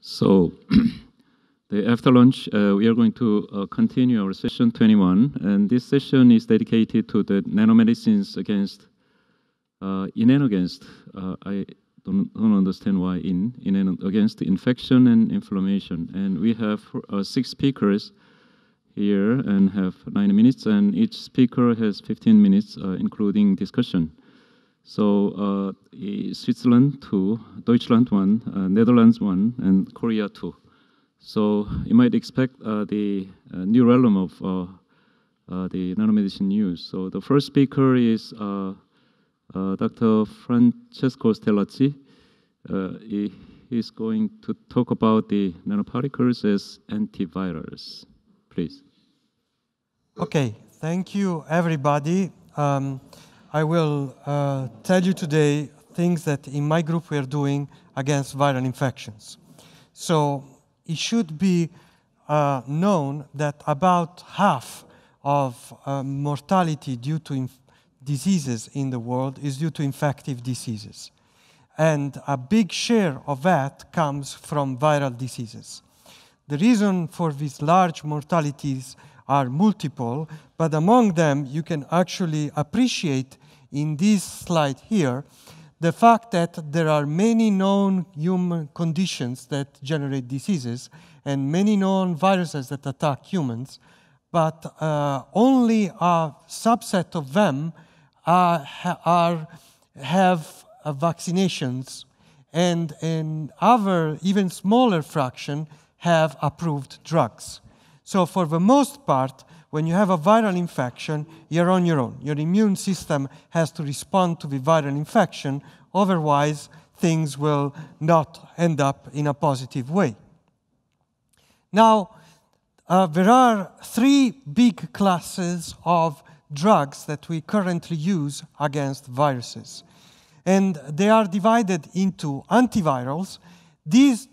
So, the after lunch, uh, we are going to uh, continue our session 21, and this session is dedicated to the nanomedicines against, uh, in and against, uh, I don't, don't, understand why in, in and against infection and inflammation. And we have uh, six speakers here and have nine minutes, and each speaker has 15 minutes, uh, including discussion. So uh, Switzerland two, Deutschland one, uh, Netherlands one, and Korea two. So you might expect uh, the new realm of the nanomedicine news. So the first speaker is Dr. Francesco Stellazzi. he is going to talk about the nanoparticles as antivirals. Please. Okay, thank you, everybody. Um, I will uh, tell you today things that in my group we are doing against viral infections. So it should be uh, known that about half of uh, mortality due to diseases in the world is due to infective diseases. And a big share of that comes from viral diseases. The reason for these large mortalities are multiple, but among them you can actually appreciate in this slide here the fact that there are many known human conditions that generate diseases and many known viruses that attack humans, but uh, only a subset of them are, are have uh, vaccinations and an other, even smaller fraction have approved drugs. So for the most part, when you have a viral infection, you're on your own. Your immune system has to respond to the viral infection, otherwise, things will not end up in a positive way. Now, uh, there are three big classes of drugs that we currently use against viruses. And they are divided into antivirals. These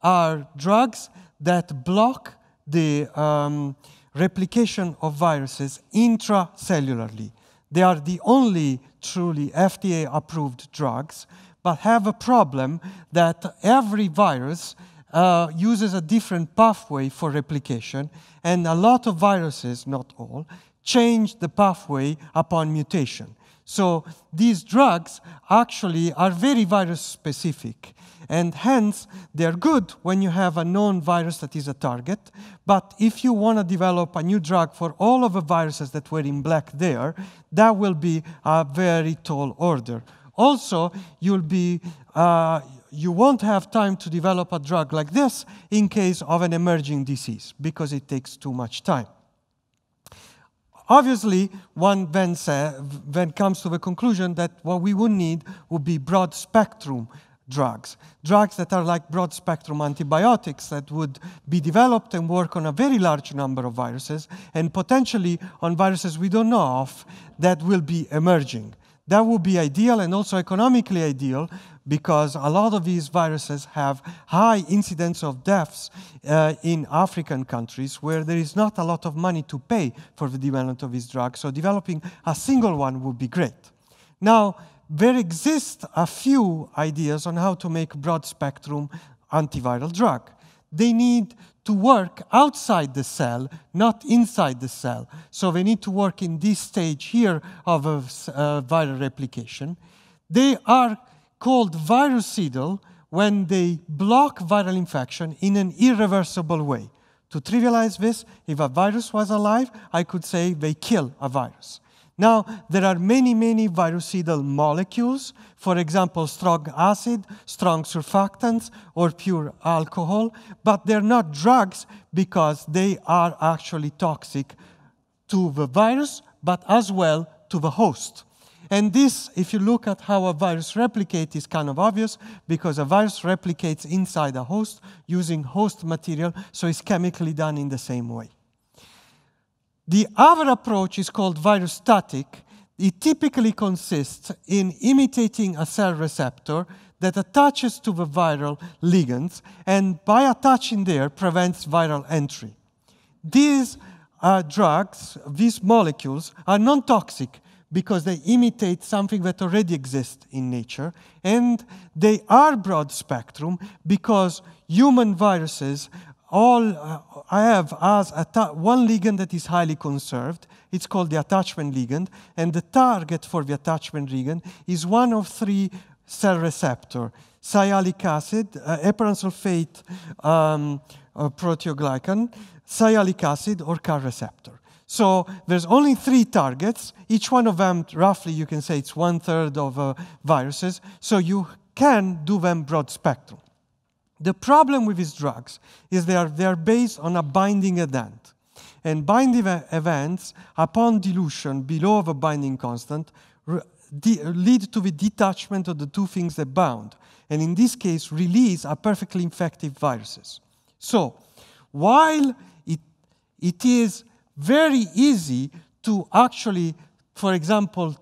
are drugs that block the um, replication of viruses intracellularly. They are the only truly FDA approved drugs, but have a problem that every virus uh, uses a different pathway for replication, and a lot of viruses, not all, change the pathway upon mutation. So these drugs actually are very virus specific. And hence, they're good when you have a known virus that is a target. But if you want to develop a new drug for all of the viruses that were in black there, that will be a very tall order. Also, you'll be, uh, you won't have time to develop a drug like this in case of an emerging disease because it takes too much time. Obviously, one then, say, then comes to the conclusion that what we would need would be broad spectrum drugs. Drugs that are like broad spectrum antibiotics that would be developed and work on a very large number of viruses and potentially on viruses we don't know of that will be emerging. That would be ideal and also economically ideal because a lot of these viruses have high incidence of deaths uh, in African countries where there is not a lot of money to pay for the development of these drugs. So developing a single one would be great. Now, there exist a few ideas on how to make broad spectrum antiviral drug. They need to work outside the cell, not inside the cell. So they need to work in this stage here of a uh, viral replication. They are called virucidal when they block viral infection in an irreversible way. To trivialize this, if a virus was alive, I could say they kill a virus. Now, there are many, many virucidal molecules, for example, strong acid, strong surfactants, or pure alcohol, but they're not drugs because they are actually toxic to the virus, but as well to the host. And this, if you look at how a virus replicates, is kind of obvious because a virus replicates inside a host using host material, so it's chemically done in the same way. The other approach is called virustatic. It typically consists in imitating a cell receptor that attaches to the viral ligands and by attaching there prevents viral entry. These uh, drugs, these molecules, are non-toxic, because they imitate something that already exists in nature, and they are broad spectrum because human viruses all uh, have as one ligand that is highly conserved. It's called the attachment ligand, and the target for the attachment ligand is one of three cell receptor: sialic acid, uh, sulfate um, uh, proteoglycan, sialic acid, or CAR receptor. So there's only three targets. Each one of them, roughly, you can say it's one third of uh, viruses. So you can do them broad spectrum. The problem with these drugs is they are, they are based on a binding event. And binding events, upon dilution below the binding constant, lead to the detachment of the two things that bound. And in this case, release are perfectly infective viruses. So, while it, it is very easy to actually, for example,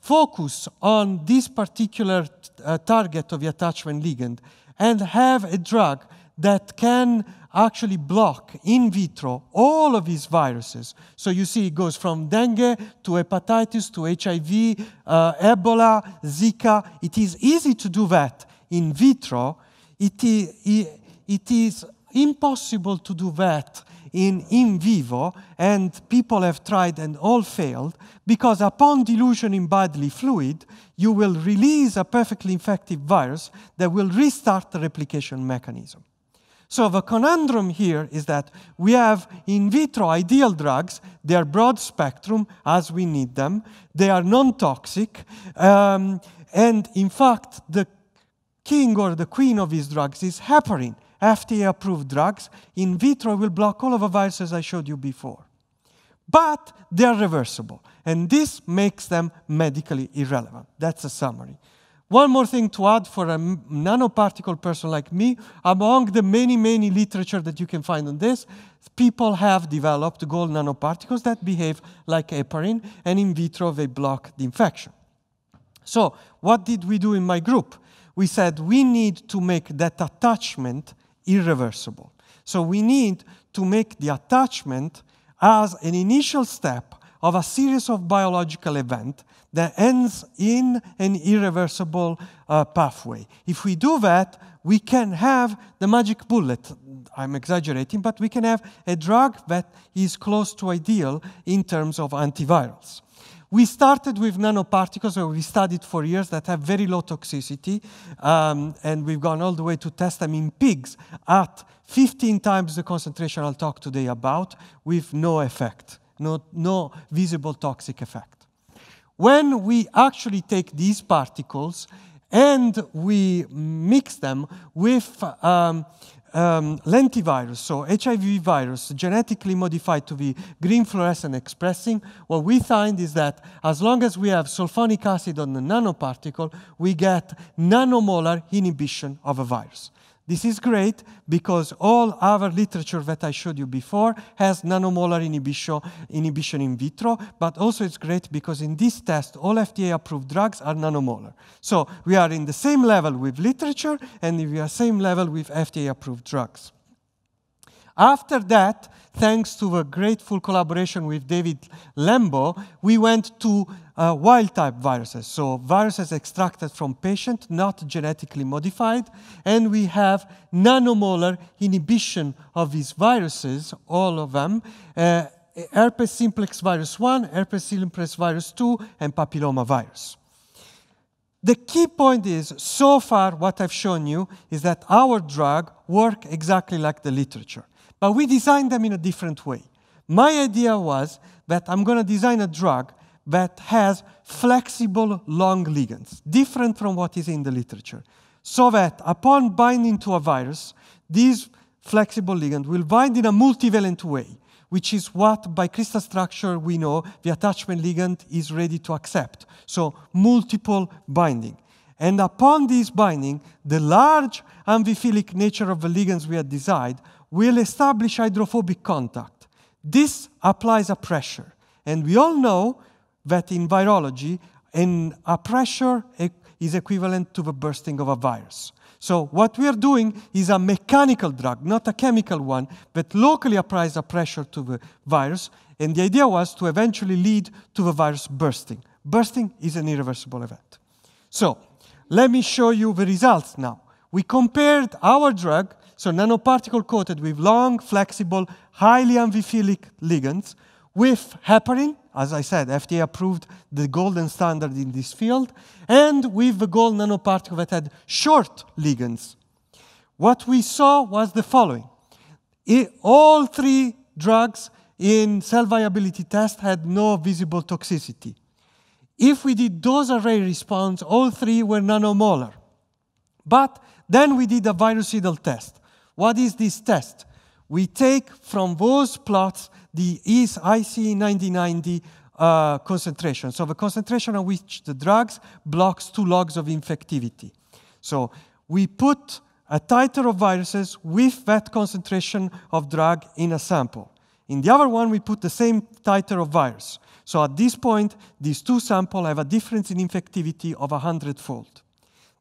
focus on this particular uh, target of the attachment ligand and have a drug that can actually block in vitro all of these viruses. So you see it goes from dengue to hepatitis to HIV, uh, Ebola, Zika. It is easy to do that in vitro. It is, it is impossible to do that in in vivo, and people have tried and all failed, because upon dilution in bodily fluid, you will release a perfectly infective virus that will restart the replication mechanism. So the conundrum here is that we have in vitro ideal drugs. They are broad spectrum as we need them. They are non-toxic. Um, and in fact, the king or the queen of these drugs is heparin. FDA-approved drugs in vitro will block all of the viruses I showed you before. But they are reversible, and this makes them medically irrelevant. That's a summary. One more thing to add for a nanoparticle person like me, among the many, many literature that you can find on this, people have developed gold nanoparticles that behave like heparin, and in vitro they block the infection. So what did we do in my group? We said we need to make that attachment irreversible. So we need to make the attachment as an initial step of a series of biological events that ends in an irreversible uh, pathway. If we do that, we can have the magic bullet. I'm exaggerating, but we can have a drug that is close to ideal in terms of antivirals. We started with nanoparticles, or we studied for years, that have very low toxicity, um, and we've gone all the way to test them in pigs at 15 times the concentration I'll talk today about, with no effect, no, no visible toxic effect. When we actually take these particles and we mix them with um, um, lentivirus, so HIV virus, genetically modified to be green fluorescent expressing, what we find is that as long as we have sulfonic acid on the nanoparticle, we get nanomolar inhibition of a virus. This is great because all other literature that I showed you before has nanomolar inhibition, inhibition in vitro, but also it's great because in this test, all FDA-approved drugs are nanomolar. So we are in the same level with literature, and we are same level with FDA-approved drugs. After that, thanks to a grateful collaboration with David Lembo, we went to uh, wild-type viruses, so viruses extracted from patient, not genetically modified, and we have nanomolar inhibition of these viruses, all of them, uh, herpes simplex virus 1, herpes simplex virus 2, and papilloma virus. The key point is, so far what I've shown you is that our drug work exactly like the literature. But we designed them in a different way. My idea was that I'm going to design a drug that has flexible long ligands, different from what is in the literature, so that upon binding to a virus, these flexible ligand will bind in a multivalent way, which is what by crystal structure we know the attachment ligand is ready to accept. So multiple binding. And upon this binding, the large amphiphilic nature of the ligands we had designed will establish hydrophobic contact. This applies a pressure. And we all know that in virology, a pressure is equivalent to the bursting of a virus. So what we are doing is a mechanical drug, not a chemical one, that locally applies a pressure to the virus. And the idea was to eventually lead to the virus bursting. Bursting is an irreversible event. So let me show you the results now. We compared our drug, so nanoparticle coated with long, flexible, highly amphiphilic ligands, with heparin, as I said, FDA approved the golden standard in this field, and with the gold nanoparticle that had short ligands. What we saw was the following. It, all three drugs in cell viability test had no visible toxicity. If we did dose array response, all three were nanomolar. But then we did a virucidal test. What is this test? We take from those plots the IC9090 uh, concentration, so the concentration at which the drugs blocks two logs of infectivity. So we put a titer of viruses with that concentration of drug in a sample. In the other one, we put the same titer of virus. So at this point, these two samples have a difference in infectivity of 100-fold.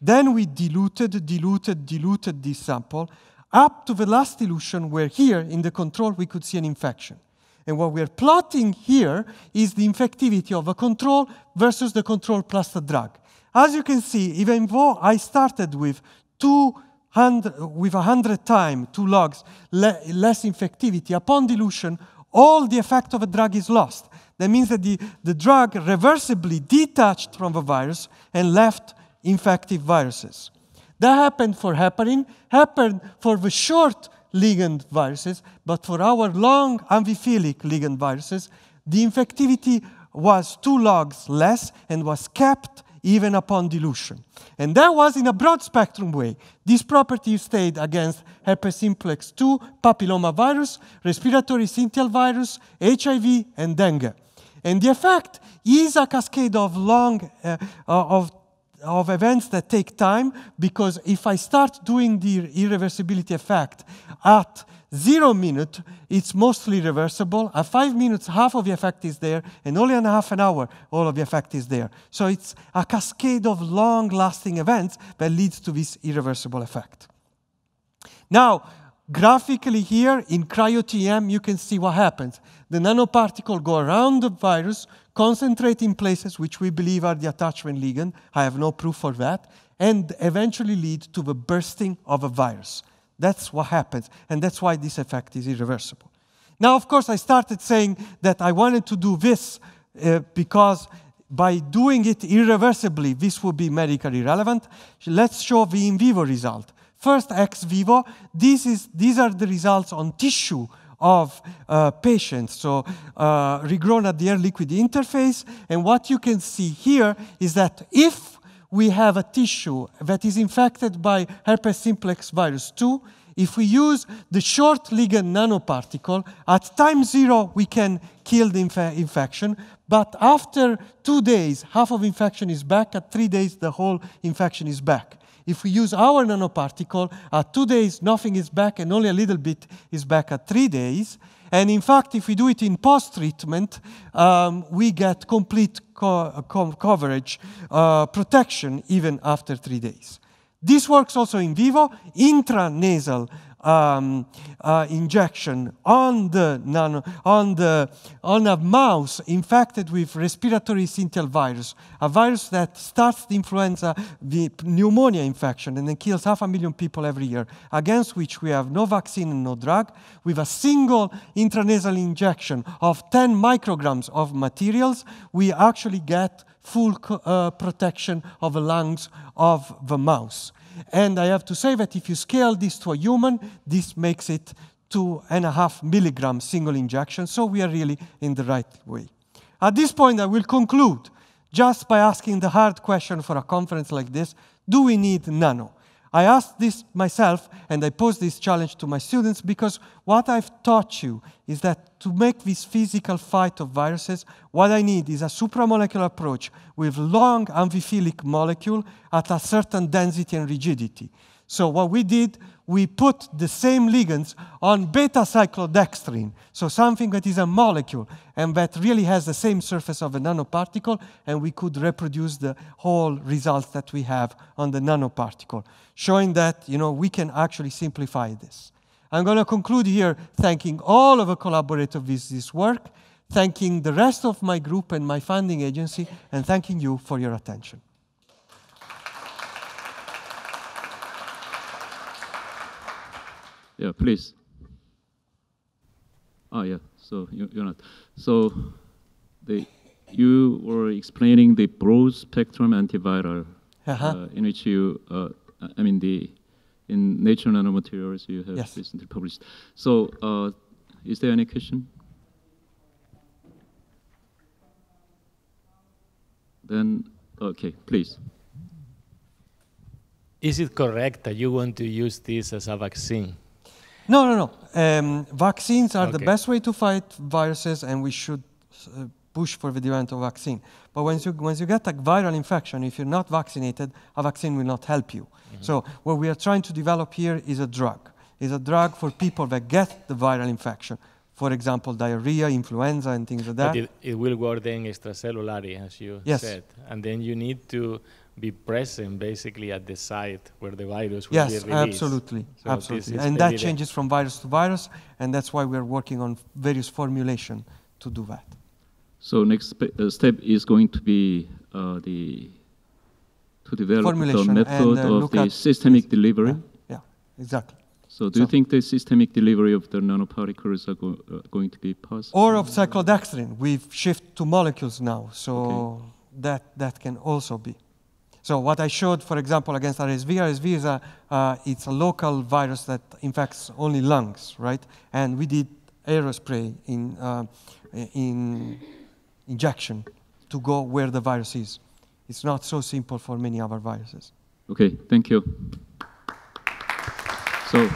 Then we diluted, diluted, diluted this sample up to the last dilution where here in the control we could see an infection. And what we're plotting here is the infectivity of a control versus the control plus the drug. As you can see, even though I started with 200, with 100 times, two logs, le less infectivity, upon dilution, all the effect of a drug is lost. That means that the, the drug reversibly detached from the virus and left infective viruses. That happened for heparin, happened for the short ligand viruses, but for our long amphiphilic ligand viruses, the infectivity was two logs less and was kept even upon dilution. And that was in a broad spectrum way. This property stayed against herpes simplex 2, papillomavirus, respiratory syncytial virus, HIV, and dengue. And the effect is a cascade of long, uh, of of events that take time because if I start doing the irreversibility effect at zero minute, it's mostly reversible. At five minutes, half of the effect is there, and only in half an hour, all of the effect is there. So it's a cascade of long lasting events that leads to this irreversible effect. Now, graphically here in cryo-TEM, you can see what happens. The nanoparticle go around the virus, concentrate in places which we believe are the attachment ligand. I have no proof for that. And eventually lead to the bursting of a virus. That's what happens. And that's why this effect is irreversible. Now, of course, I started saying that I wanted to do this uh, because by doing it irreversibly, this would be medically relevant. Let's show the in vivo result. First, ex vivo. This is, these are the results on tissue of uh, patients. So uh, regrown at the air liquid interface. And what you can see here is that if we have a tissue that is infected by herpes simplex virus 2, if we use the short ligand nanoparticle, at time zero we can kill the inf infection, but after two days, half of infection is back, at three days the whole infection is back. If we use our nanoparticle, at two days, nothing is back and only a little bit is back at three days. And in fact, if we do it in post-treatment, um, we get complete co co coverage, uh, protection, even after three days. This works also in vivo, intranasal um, uh, injection on the nano, on the on a mouse infected with respiratory syncytial virus, a virus that starts the influenza, the pneumonia infection, and then kills half a million people every year, against which we have no vaccine and no drug, with a single intranasal injection of 10 micrograms of materials, we actually get full uh, protection of the lungs of the mouse. And I have to say that if you scale this to a human, this makes it two and a half milligram single injection. So we are really in the right way. At this point, I will conclude just by asking the hard question for a conference like this do we need nano? I asked this myself and I posed this challenge to my students because what I've taught you is that to make this physical fight of viruses, what I need is a supramolecular approach with long amphiphilic molecule at a certain density and rigidity. So what we did, we put the same ligands on beta-cyclodextrin, so something that is a molecule and that really has the same surface of a nanoparticle, and we could reproduce the whole results that we have on the nanoparticle, showing that you know, we can actually simplify this. I'm going to conclude here thanking all of the collaborators with this work, thanking the rest of my group and my funding agency, and thanking you for your attention. Yeah, please. Ah, yeah. So you, you're not. So the you were explaining the broad spectrum antiviral, Uh-huh. uh, in which you, uh, I mean the in Nature Nanomaterials you have Yes. recently published. So uh, is there any question? Then okay, please. Is it correct that you want to use this as a vaccine? No, no, no. Um, vaccines are the best way to fight viruses, and we should uh, push for the development of vaccine. But once you, once you get a viral infection, if you're not vaccinated, a vaccine will not help you. So what we are trying to develop here is a drug. Is a drug for people that get the viral infection. For example, diarrhea, influenza, and things like that. But it, it will work then extracellularly, as you Yes. said. And then you need to be present basically at the site where the virus will Yes, be released. Yes, absolutely, So absolutely. And that maybe changes from virus to virus, and that's why we're working on various formulation to do that. So next uh, step is going to be uh, the to develop the method and, uh, of the systemic yes, delivery. Yeah, yeah, exactly. So do you think the systemic delivery of the nanoparticles are go- uh, going to be possible? Or of cyclodextrin. We've shifted to molecules now, so that, that can also be. So what I showed, for example, against RSV, RSV is a, uh, it's a local virus that infects only lungs, right? And we did aerospray in, uh, in injection to go where the virus is. It's not so simple for many other viruses. Okay, thank you. So